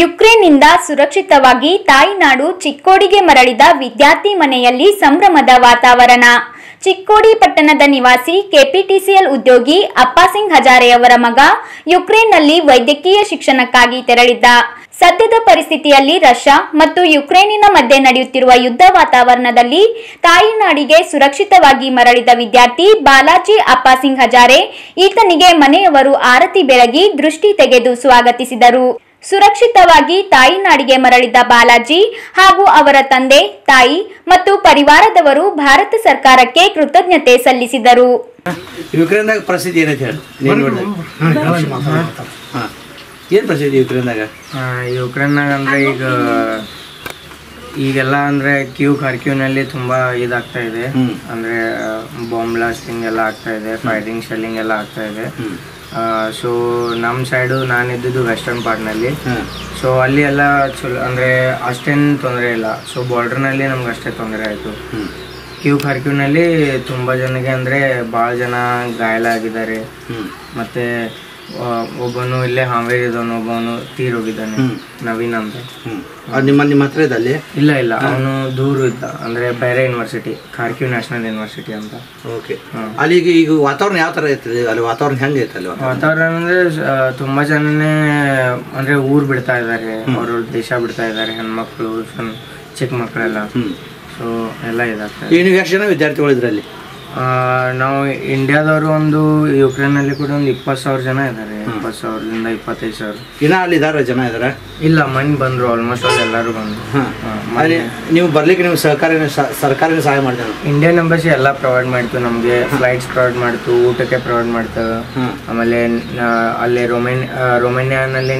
ಯುಕ್ರೇನ್ನಿಂದ ಸುರಕ್ಷಿತವಾಗಿ ತಾಯಿನಾಡು ಚಿಕ್ಕೋಡಿಗೆ ಮರಳಿದ ವಿದ್ಯಾರ್ಥಿ ಮನೆಯಲ್ಲಿ ಸಂಭ್ರಮದ ವಾತಾವರಣ. ಚಿಕ್ಕೋಡಿ ಪಟ್ಟಣದ ನಿವಾಸಿ ಕೆಪಿಟಿಸಿಎಲ್ ಉದ್ಯೋಗಿ ಅಪ್ಪಾಸಿಂಗ್ ಹಜಾರೆಯವರ ಮಗ ಯುಕ್ರೇನ್ನಲ್ಲಿ ವೈದ್ಯಕೀಯ ಶಿಕ್ಷಣಕ್ಕಾಗಿ ತೆರಳಿದ್ದ. ಸದ್ಯದ ಪರಿಸ್ಥಿತಿಯಲ್ಲಿ ರಷ್ಯಾ ಮತ್ತು ಯುಕ್ರೇನಿನ ಮಧ್ಯೆ ನಡೆಯುತ್ತಿರುವ ಯುದ್ಧ ವಾತಾವರಣದಲ್ಲಿ ತಾಯಿನಾಡಿಗೆ ಸುರಕ್ಷಿತವಾಗಿ ಮರಳಿದ ವಿದ್ಯಾರ್ಥಿ ಬಾಲಾಜಿ ಅಪ್ಪಾಸಿಂಗ್ ಹಜಾರೆ, ಈತನಿಗೆ ಮನೆಯವರು ಆರತಿ ಬೆಳಗಿ ದೃಷ್ಟಿ ತೆಗೆದು ಸ್ವಾಗತಿಸಿದರು. ಸುರಕ್ಷಿತವಾಗಿ ತಾಯಿ ನಾಡಿಗೆ ಮರಳಿದ ಬಾಲಾಜಿ ಹಾಗೂ ಅವರ ತಂದೆ ತಾಯಿ ಮತ್ತು ಪರಿವಾರದವರು ಭಾರತ ಸರ್ಕಾರಕ್ಕೆ ಕೃತಜ್ಞತೆ ಸಲ್ಲಿಸಿದರು. ಯುಕ್ರೇನ್ದಾಗ ಏನೈತೆ ಹೇಳಿ. ಏನು ಯುಕ್ರೇನ್ದಾಗ ಯುಕ್ರೇನ್ನಾಗ ಅಂದ್ರೆ ಈಗ ಈಗೆಲ್ಲ ಅಂದ್ರೆ ಕ್ಯೂ ಖರ್ಕ್ಯೂನಲ್ಲಿ ತುಂಬಾ ಇದಾಗ್ತಾ ಇದೆ. ಅಂದ್ರೆ ಬಾಂಬ್ ಬ್ಲಾಸ್ಟಿಂಗ್ ಎಲ್ಲ ಆಗ್ತಾ ಇದೆ ಫೈರಿಂಗ್ ಶೆಲ್ಲಿಂಗ್ ಎಲ್ಲ ಆಗ್ತಾ ಇದೆ. ಸೊ ನಮ್ಮ ಸೈಡು ನಾನು ಇದ್ದಿದ್ದು ವೆಸ್ಟರ್ನ್ ಪಾರ್ಟ್ನಲ್ಲಿ ಸೊ ಅಲ್ಲಿ ಎಲ್ಲ ಚಲೋ ಅಂದರೆ ಅಷ್ಟೇನು ತೊಂದರೆ ಇಲ್ಲ. ಸೊ ಬಾರ್ಡ್ರ್ನಲ್ಲಿ ನಮ್ಗೆ ಅಷ್ಟೇ ತೊಂದರೆ ಆಯಿತು. ಕ್ಯೂ ಖರ್ಕ್ಯೂನಲ್ಲಿ ತುಂಬ ಜನಕ್ಕೆ ಅಂದರೆ ಭಾಳ ಜನ ಗಾಯಾಲ ಆಗಿದ್ದಾರೆ ಹ್ಞೂ ಮತ್ತೆ ಒಬ್ಬನು ಇಲ್ಲೇ ಹಾವೇರಿ ಒಬ್ಬನು ತೀರೋಗಿದ್ದಾನೆ. ನವೀನ್ ಅಂತ. ನಿಮ್ಮ ನಿಮ್ಮ ಹತ್ರ ಇದ್ದಲ್ಲಿ ಇಲ್ಲ ಇಲ್ಲ. ಅವನು ದೂರ ಇದ್ದ ಅಂದ್ರೆ ಬೇರೆ ಯೂನಿವರ್ಸಿಟಿ ಕಾರ್ಕಿವ್ ನ್ಯಾಷನಲ್ ಯೂನಿವರ್ಸಿಟಿ ಅಂತ. ಓಕೆ. ಅಲ್ಲಿಗೆ ಅಲ್ಲಿ ಈಗ ವಾತಾವರಣ ಯಾವ ತರ ಇರ್ತದೆ? ಅಲ್ಲಿ ವಾತಾವರಣ ಹೆಂಗೆ ಅಲ್ಲಿ ವಾತಾವರಣ? ಅಂದ್ರೆ ತುಂಬಾ ಜನನೇ ಅಂದ್ರೆ ಊರ್ ಬಿಡ್ತಾ ಇದ್ದಾರೆ ಅವ್ರ ದೇಶ ಬಿಡ್ತಾ ಇದ್ದಾರೆ ಹೆಣ್ಮಕ್ಳು ಚಿಕ್ಕ ಮಕ್ಕಳೆಲ್ಲ. ಸೊ ಎಲ್ಲ ಇದಾಗ್ತದೆ ಈಗ ನೀವು ಎಷ್ಟು ಜನ ವಿದ್ಯಾರ್ಥಿಗಳು ಇದ್ರಲ್ಲಿ? ನಾವು ಇಂಡಿಯಾದವರು ಒಂದು ಯುಕ್ರೇನಲ್ಲಿ ಕೂಡ ಒಂದು ಇಪ್ಪತ್ತು ಸಾವಿರ ಜನ ಇದ್ದಾರೆ ಇಪ್ಪತ್ತು ಸಾವಿರದಿಂದ ಇಪ್ಪತ್ತೈದು ಸಾವಿರ. ಇನ್ನ ಅಲ್ಲಿ ಇದಾರ ಜನ ಇದಾರೆ? ಇಲ್ಲ ಮಣ್ಣು ಬಂದ್ರು ಆಲ್ಮೋಸ್ಟ್ ಅಲ್ಲಿ ಎಲ್ಲರೂ ಬಂದ್ರು. ಅಲ್ಲಿ ನೀವು ಬರ್ಲಿಕ್ಕೆ ನೀವು ಸರ್ಕಾರ ಸರ್ಕಾರನೇ ಸಹಾಯ ಮಾಡ್ತಾರೆ? ಇಂಡಿಯನ್ ಎಂಬಸಿ ಎಲ್ಲ ಪ್ರೊವೈಡ್ ಮಾಡ್ತು ನಮಗೆ. ಫ್ಲೈಟ್ಸ್ ಪ್ರೊವೈಡ್ ಮಾಡ್ತು ಊಟಕ್ಕೆ ಪ್ರೊವೈಡ್ ಮಾಡ್ತವೆ. ಆಮೇಲೆ ಅಲ್ಲಿ ರೊಮೇನ್ ರೊಮೇನಿಯಾನಲ್ಲಿ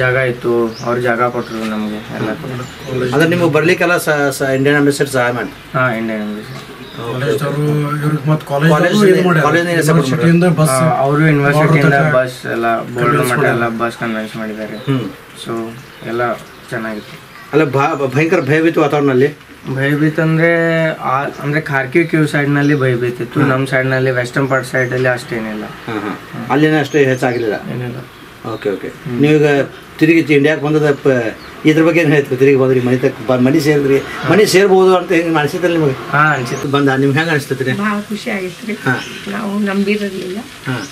ಜಾಗ ಇತ್ತು. ಅವ್ರ ಜಾಗ ಕೊಟ್ಟರು ನಮಗೆ ಎಲ್ಲ ಕೊಟ್ಟರು ಅಂದ್ರೆ ನಿಮಗೆ ಬರ್ಲಿಕ್ಕೆಲ್ಲ ಇಂಡಿಯನ್ ಅಂಬಾಸಿಡರ್ ಸಹಾಯ ಮಾಡಿ ಹಾಂ ಇಂಡಿಯನ್ ಎಂಬಸಿ ಅವರು ಯೂನಿವರ್ಸಿಟಿಯಿಂದ ಬಸ್ ಎಲ್ಲ ಬೋರ್ಡ್ ಮಟ್ಟ ಎಲ್ಲ ಬಸ್ ಕನ್ವೆನ್ಸ್ ಮಾಡಿದ್ದಾರೆ. ಸೊ ಎಲ್ಲ ಚೆನ್ನಾಗಿತ್ತು. ಅಲ್ಲ ಭಯಂಕರ ಭಯಭೀತ ವಾತಾವರಣದಲ್ಲಿ? ಭಯಭೀತ ಅಂದ್ರೆ ಆ- ಅಂದ್ರೆ ಖಾರ್ಕಿ ಕ್ಯೂ ಸೈಡ್ನಲ್ಲಿ ಭಯಭೀತಿತ್ತು ನಮ್ಮ ಸೈಡ್ನಲ್ಲಿ ವೆಸ್ಟರ್ನ್ ಪಾರ್ಟ್ ಸೈಡ್ ಅಲ್ಲಿ ಅಷ್ಟೇನಿಲ್ಲ. ಅಲ್ಲಿನ ಅಷ್ಟೇ ಹೆಚ್ಚಾಗಿಲ್ಲ ಏನಿಲ್ಲ. ಓಕೆ ಓಕೆ ನೀವೀಗ ತಿರುಗಿ ಇಂಡಿಯಾಕ್ಕೆ ಬಂದದ ಪ ಇದ್ರ ಬಗ್ಗೆ ಏನು ಹೇಳ್ತೀವಿ ತಿರುಗಿ ಬಂದ್ರಿ ಮನೆ ತಕ್ಕ ಮನೆ ಸೇರಿದ್ರಿ. ಮನೆ ಸೇರ್ಬೋದು ಅಂತ ಹೆಂಗೆ ಅನಿಸಿತ್ತಲ್ಲ ನಿಮಗೆ? ಹಾಂ ಅನ್ಸಿತ್ತು. ಬಂದ ನಿಮ್ಗೆ ಹೆಂಗೆ ಅನಿಸ್ತೈತ್ರಿ? ಭಾಳ ಖುಷಿ ಆಗಿತ್ತು ಹಾಂ. ನಾವು ನಂಬಿರಲಿಲ್ಲ. ಹಾಂ.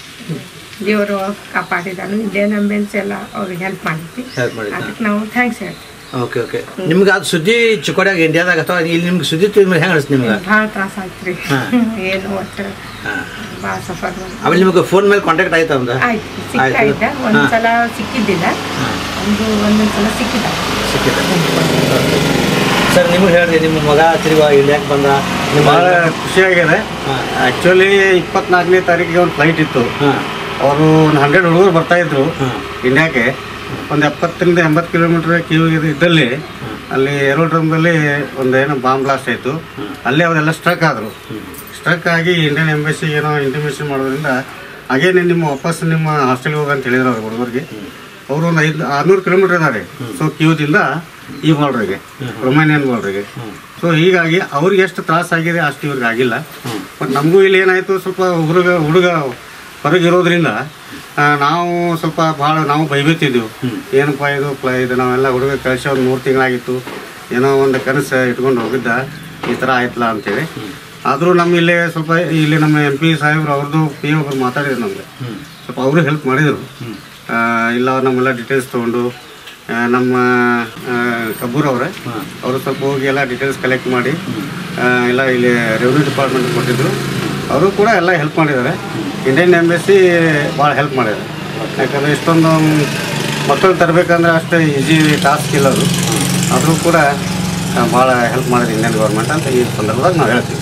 ದೇವರು ಕಾಪಾಡಿದಾನು ಇದೇ ನಂಬೆನ್ಸ್ ಎಲ್ಲ ಅವ್ರಿಗೆ ಹೆಲ್ಪ್ ಮಾಡಿದ್ವಿ. ಅದಕ್ಕೆ ನಾವು ಥ್ಯಾಂಕ್ಸ್ ಹೇಳ್ತೀವಿ. ಓಕೆ ಓಕೆ ನಿಮ್ಗೆ ಅದು ಸುದ್ದಿ ಚಿಕ್ಕೋಡಿಯಾಗ ಇಂಡಿಯಾದಾಗ ಅಥವಾ ಇಲ್ಲಿ ನಿಮ್ಗೆ ಸುದ್ದಿ ತಿಳಿದ್ಮೇಲೆ ಹೆಂಗೆ ಅನಿಸ್ತು ನಿಮ್ಗೆ? ಭಾಳ ತ್ರಾಸ ಆಯ್ತು ರೀ ಏನು ಒಟ್ಟು ಹಾಂ. ಭಾಳ ಸಫರ್ ಆಮೇಲೆ ನಿಮಗೆ ಫೋನ್ ಮೇಲೆ ಕಾಂಟ್ಯಾಕ್ಟ್ ಆಯ್ತು ಒಂದ್ಸಲ ಸಿಕ್ಕಿದ್ದಿಲ್ಲ. ಒಂದು ಒಂದೊಂದು ಸಲ ಸಿಕ್ಕಿದ. ಸಿಕ್ಕಿದೆ ಸರ್ ನಿಮ್ಗೆ ಹೇಳಿದೆ ನಿಮ್ಮ ಮಗ ತಿರುಗ ಇಂಡಿಯಾಕ್ಕೆ ಬಂದ. ನಿಮ್ಮ ಭಾಳ ಖುಷಿಯಾಗಿದೆ ಆ್ಯಕ್ಚುಲಿ ಇಪ್ಪತ್ನಾಲ್ಕನೇ ತಾರೀಕಿಗೆ ಒಂದು ಫ್ಲೈಟ್ ಇತ್ತು. ಹಾಂ. ಅವರು ಒಂದು ಹಂಡ್ರೆಡ್ ಹುಡುಗರು ಬರ್ತಾ ಇದ್ರು ಇಂಡಿಯಾಕ್ಕೆ ಒಂದು ಎಪ್ಪತ್ತರಿಂದ ಎಂಬತ್ತು ಕಿಲೋಮೀಟರ್ ಕ್ಯೂ ಇದ್ದಲ್ಲಿ ಅಲ್ಲಿ ಏರೋಡ್ರಮ್ದಲ್ಲಿ ಒಂದು ಏನೋ ಬಾಂಬ್ ಬ್ಲಾಸ್ಟ್ ಆಯಿತು. ಅಲ್ಲಿ ಅವರೆಲ್ಲ ಸ್ಟ್ರಕ್ ಆದರು. ಸ್ಟ್ರಕ್ ಆಗಿ ಇಂಡಿಯನ್ ಎಂಬಸಿ ಏನೋ ಇಂಟಿಮೇಷನ್ ಮಾಡೋದ್ರಿಂದ ಹಾಗೇನೆ ನಿಮ್ಮ ವಾಪಸ್ ನಿಮ್ಮ ಹಾಸ್ಟೆಲ್ಗೆ ಹೋಗಂತ ಹೇಳಿದ್ರು ಅವ್ರು ಹುಡುಗರಿಗೆ. ಅವರು ಒಂದು ಐದು ಆರುನೂರು ಕಿಲೋಮೀಟರ್ ಇದ್ದಾರೆ ಸೊ ಕ್ಯೂದಿಂದ ಈ ಬಾರ್ಡ್ರಿಗೆ ರೊಮಾನಿಯನ್ ಬಾರ್ಡ್ರಿಗೆ ಸೊ ಹೀಗಾಗಿ ಅವ್ರಿಗೆ ಎಷ್ಟು ತ್ರಾಸ ಆಗಿದೆ ಅಷ್ಟು ಇವ್ರಿಗೆ ಆಗಿಲ್ಲ. ಬಟ್ ನಮಗೂ ಇಲ್ಲಿ ಏನಾಯಿತು ಸ್ವಲ್ಪ ಹುಡುಗ ಹುಡುಗ ಹೊರಗಿರೋದ್ರಿಂದ ನಾವು ಸ್ವಲ್ಪ ಭಾಳ ನಾವು ಭಯಬೀತಿದ್ದೆವು ಏನಪ್ಪ ಇದು ಪ್ಲ ಇದು ನಾವೆಲ್ಲ ಹುಡುಗ ಕಳಿಸಿ ಒಂದು ಮೂರು ತಿಂಗಳಾಗಿತ್ತು. ಏನೋ ಒಂದು ಕನಸು ಇಟ್ಕೊಂಡು ಹೋಗಿದ್ದ. ಈ ಥರ ಆಯ್ತಲ್ಲ ಅಂತೇಳಿ. ಆದರೂ ನಮ್ಮ ಇಲ್ಲೇ ಸ್ವಲ್ಪ ಇಲ್ಲಿ ನಮ್ಮ ಎಂ ಪಿ ಸಾಹೇಬ್ರು ಅವ್ರದ್ದು ಪಿ ಒಬ್ರು ಮಾತಾಡಿದ್ರು ನಮಗೆ. ಸ್ವಲ್ಪ ಅವರು ಹೆಲ್ಪ್ ಮಾಡಿದರು. ಇಲ್ಲ ನಮ್ಮೆಲ್ಲ ಡೀಟೇಲ್ಸ್ ತೊಗೊಂಡು ನಮ್ಮ ಕಬ್ಬೂರವ್ರೆ ಕಬ್ಬೂರ್ ಅವರೇ ಅವರು ಸ್ವಲ್ಪ ಹೋಗಿ ಎಲ್ಲ ಡೀಟೇಲ್ಸ್ ಕಲೆಕ್ಟ್ ಮಾಡಿ ಎಲ್ಲ ಇಲ್ಲಿ ರೆವಿನ್ಯೂ ಡಿಪಾರ್ಟ್ಮೆಂಟ್ ಕೊಟ್ಟಿದ್ರು. ಅವರು ಕೂಡ ಎಲ್ಲ ಹೆಲ್ಪ್ ಮಾಡಿದ್ದಾರೆ. ಇಂಡಿಯನ್ ಎಂಬಸಿ ಭಾಳ ಹೆಲ್ಪ್ ಮಾಡಿದ್ದಾರೆ. ಯಾಕಂದರೆ ಇಷ್ಟೊಂದು ಮಕ್ಕಳು ತರಬೇಕಂದ್ರೆ ಅಷ್ಟೇ ಈಸಿ ಟಾಸ್ಕ್ ಇಲ್ಲ ಅದು. ಆದರೂ ಕೂಡ ಭಾಳ ಹೆಲ್ಪ್ ಮಾಡಿದೆ ಇಂಡಿಯನ್ ಗೌರ್ಮೆಂಟ್ ಅಂತ ಈ ಸಂದರ್ಭದಾಗ ನಾವು ಹೇಳ್ತೀವಿ.